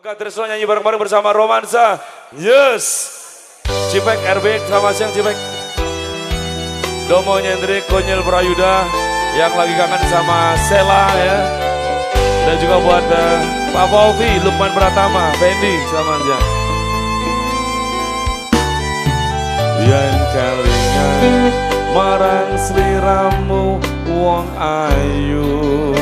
Maka Tresno nyanyi bareng-bareng bersama Romansa. Yes. Cipek RB, selamat siang Cipek. Domo Nyendrik, Konyel Prayuda yang lagi kangen sama Sela ya. Dan juga buat uh, Pak Pauvi, Lukman Pratama, Fendi, selamat siang. Yang kalingan marang sliramu wong ayu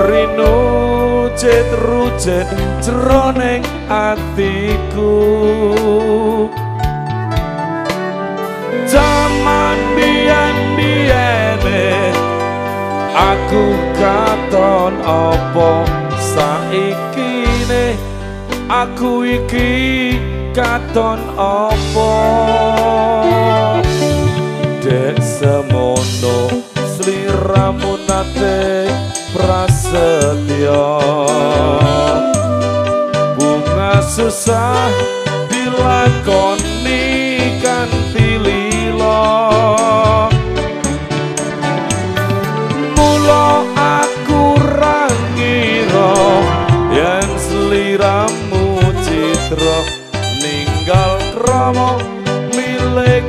rinu rujet jroning atiku. Zaman biyen biyene aku katon apa saiki ne aku iki katon apa? Dek semono sliramu nate prasetyo bunga susah dilakoni kanthi lilo mula aku rangira yen sliramu citra ninggal krama milih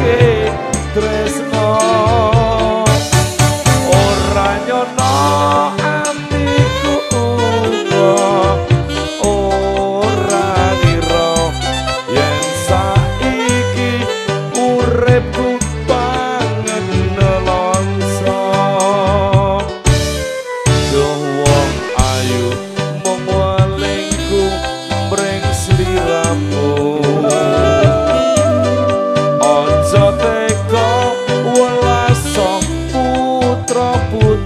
que tres no.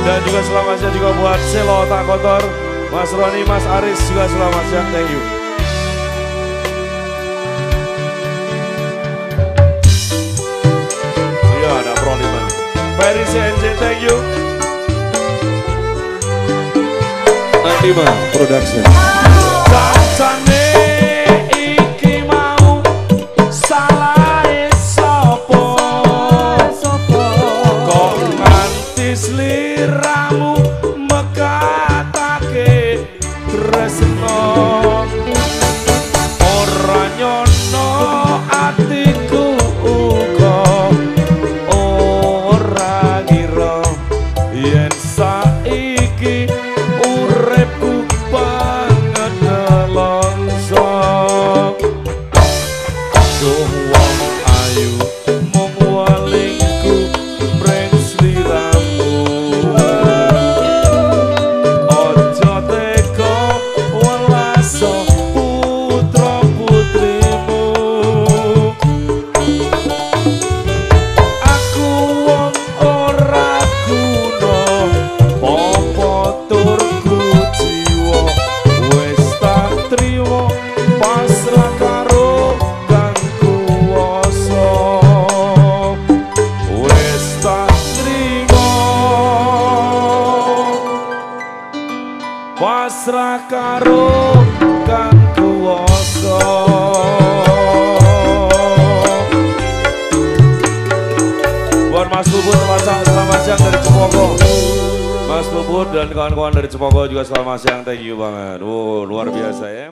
Dan juga selamat siang juga buat Selo Tak Kotor Mas Roni, Mas Aris juga selamat siang thank you. Iya ada Proliman Ferry CNJ thank you. Nanti Production karo kang kuwasa Mas Bubur selamat, selamat siang dari Cepoko Mas Bubur dan kawan-kawan dari Cepoko juga selamat siang. Thank you banget. Oh luar biasa ya